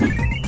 you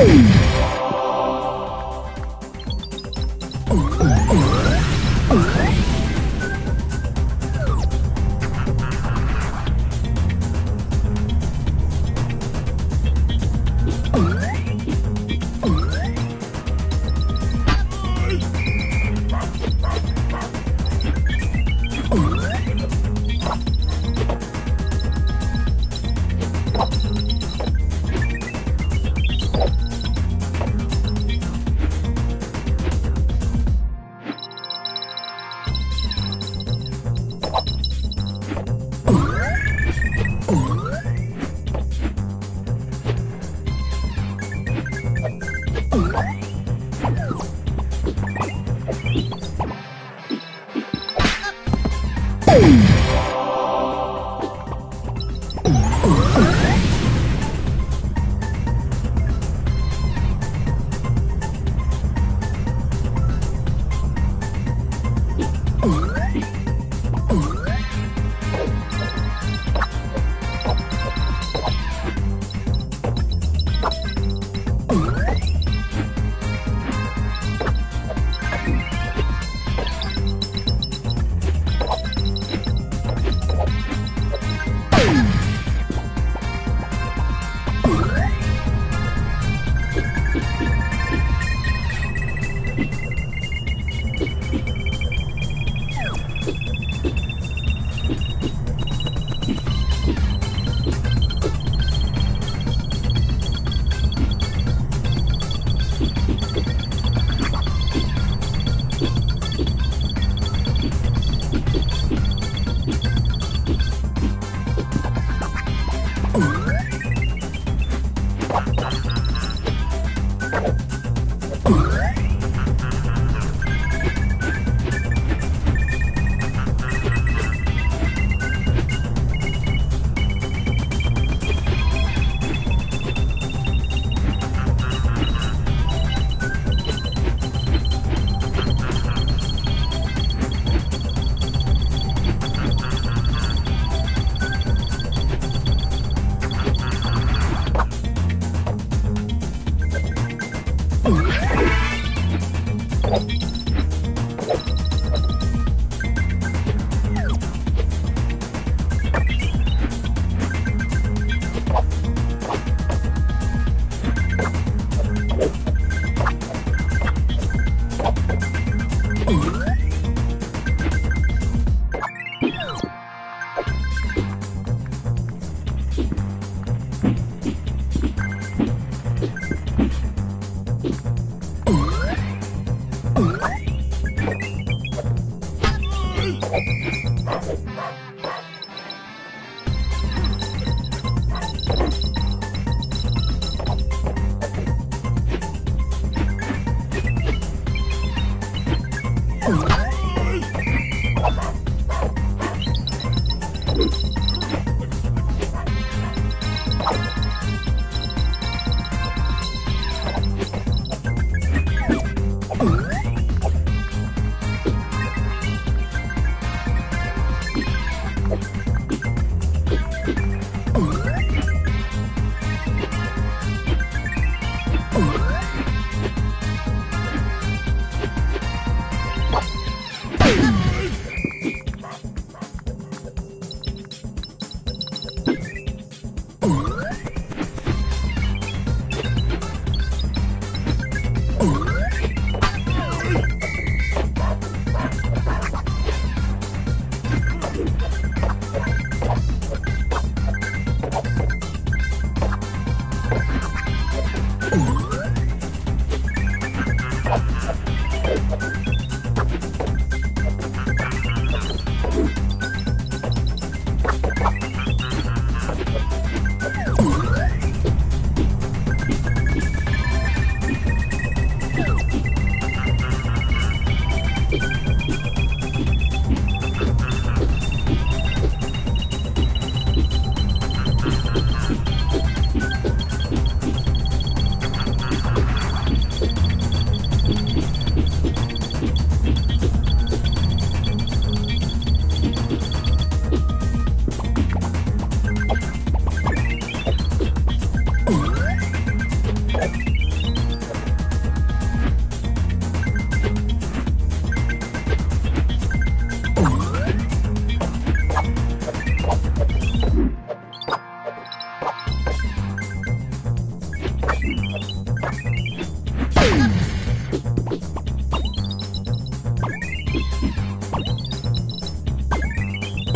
Oh.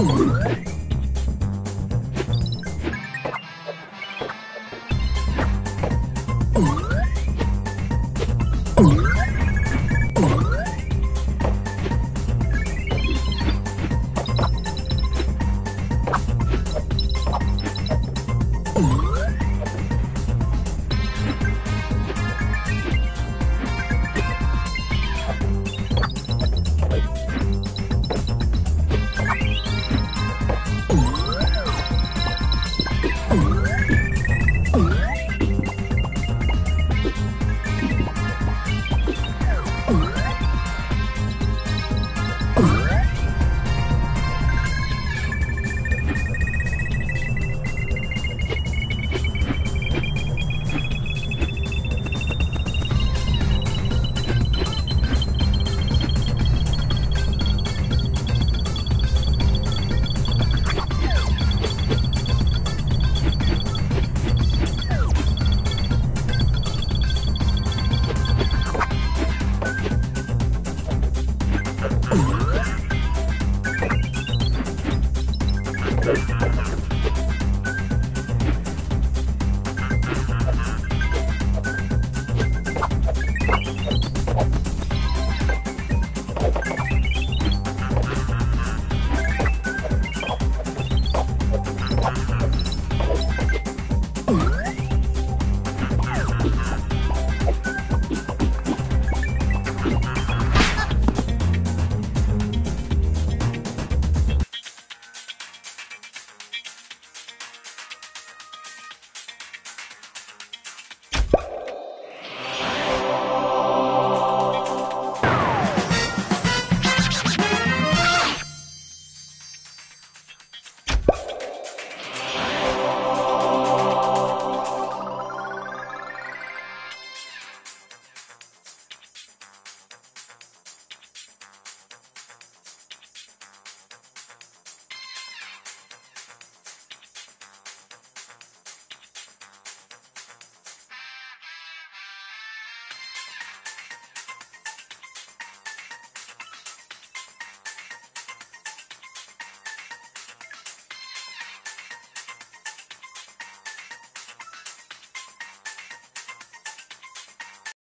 Oh, my God.